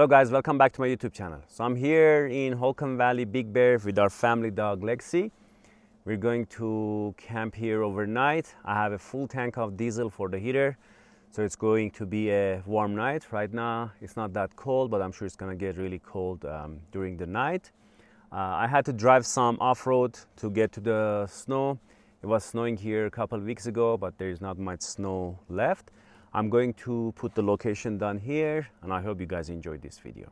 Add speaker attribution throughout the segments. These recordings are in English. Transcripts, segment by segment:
Speaker 1: Hello guys, welcome back to my YouTube channel. So I'm here in Holcomb Valley, Big Bear with our family dog Lexy. We're going to camp here overnight. I have a full tank of diesel for the heater. So it's going to be a warm night. Right now it's not that cold, but I'm sure it's gonna get really cold um, during the night. Uh, I had to drive some off-road to get to the snow. It was snowing here a couple of weeks ago, but there is not much snow left. I'm going to put the location down here and I hope you guys enjoyed this video.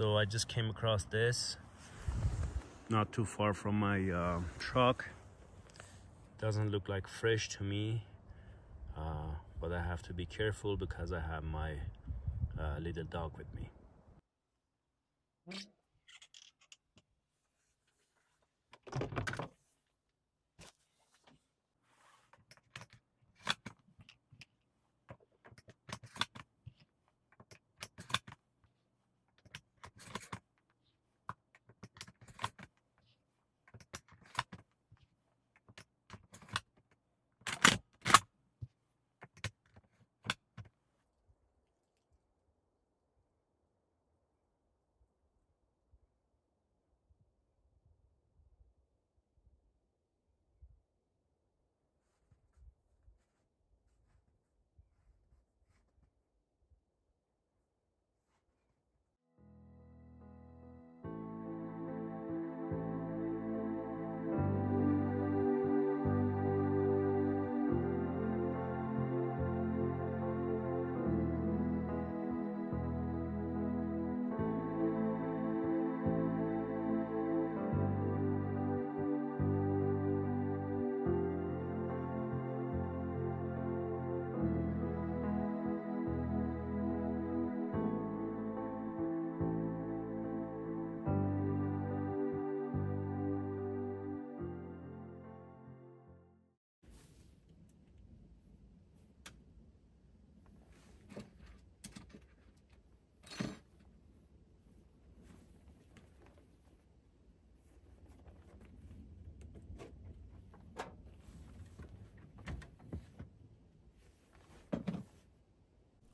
Speaker 1: So I just came across this, not too far from my uh, truck. Doesn't look like fresh to me, uh, but I have to be careful because I have my uh, little dog with me.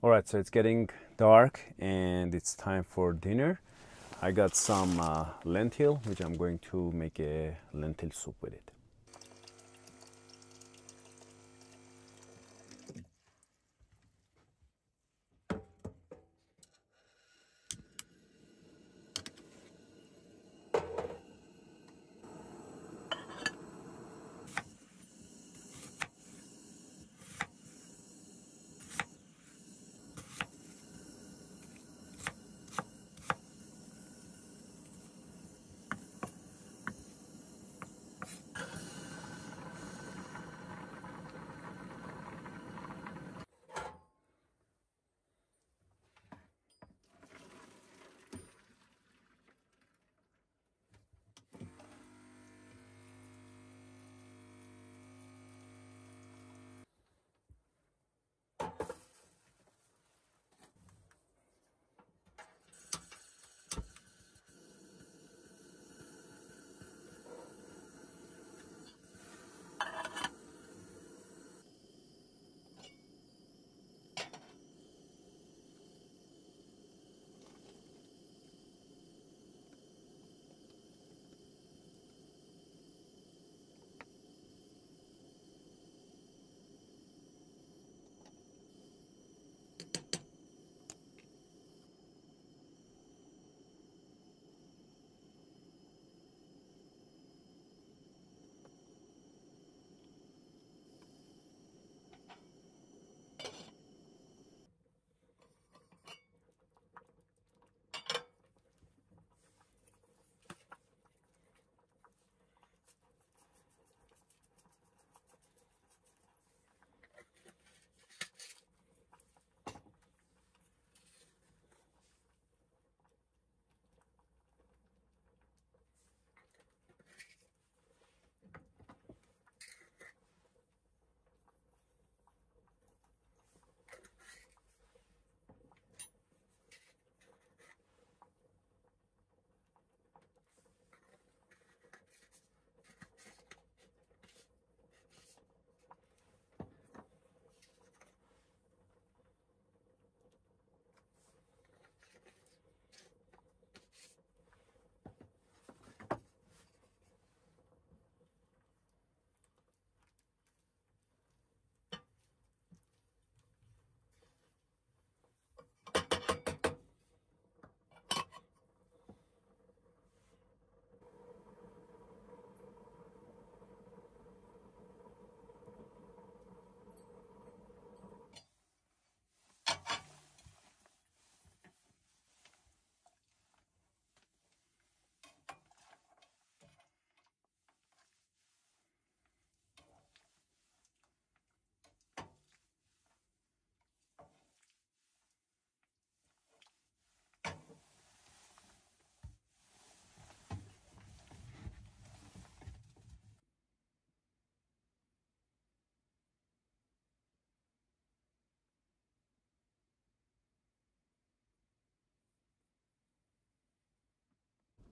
Speaker 1: All right, so it's getting dark and it's time for dinner. I got some uh, lentil, which I'm going to make a lentil soup with it.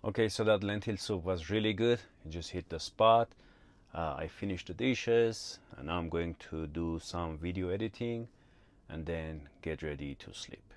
Speaker 1: Okay, so that lentil soup was really good. It just hit the spot. Uh, I finished the dishes and now I'm going to do some video editing and then get ready to sleep.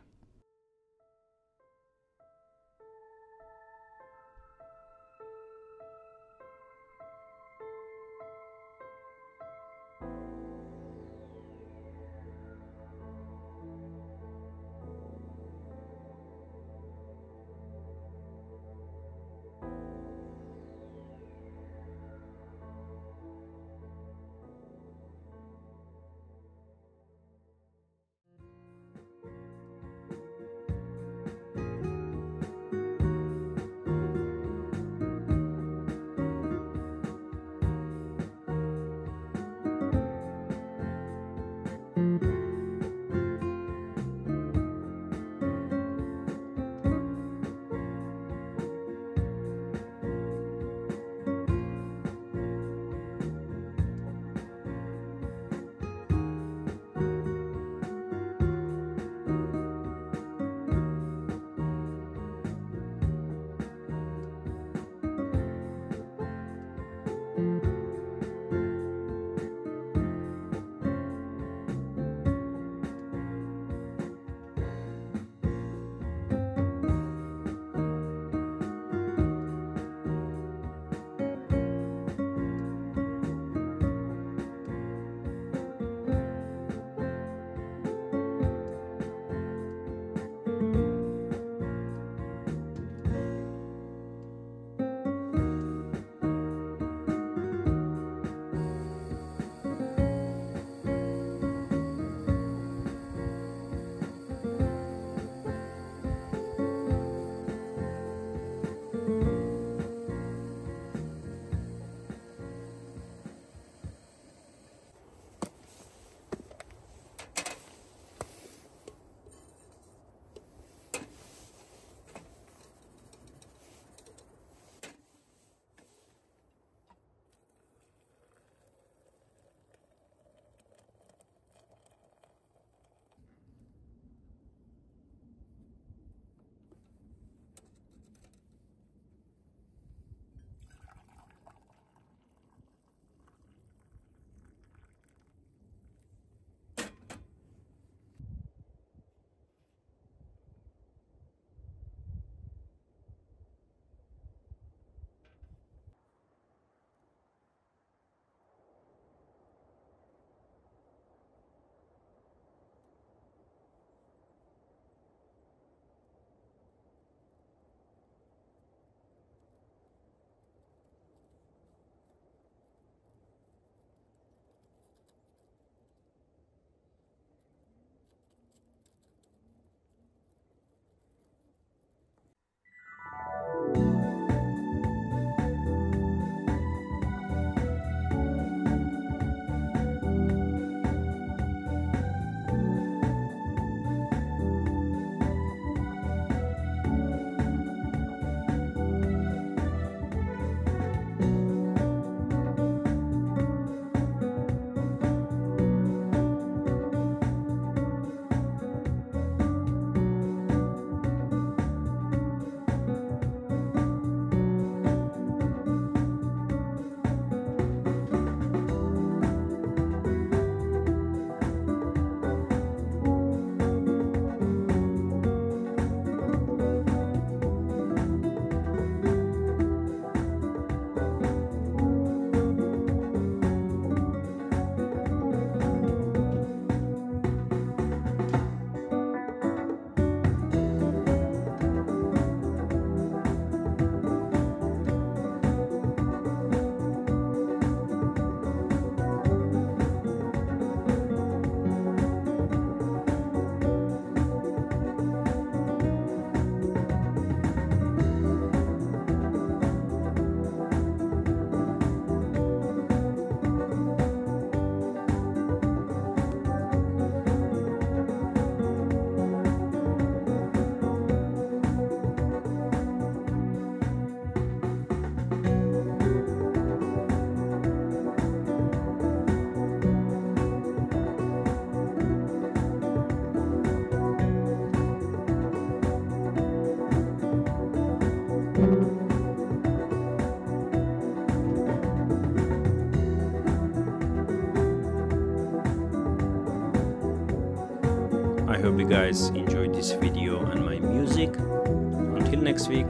Speaker 1: Guys enjoyed this video and my music. Until next week,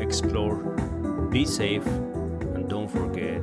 Speaker 1: explore, be safe, and don't forget